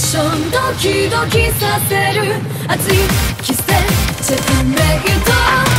ションドキドキさせる熱いキステチェックメイト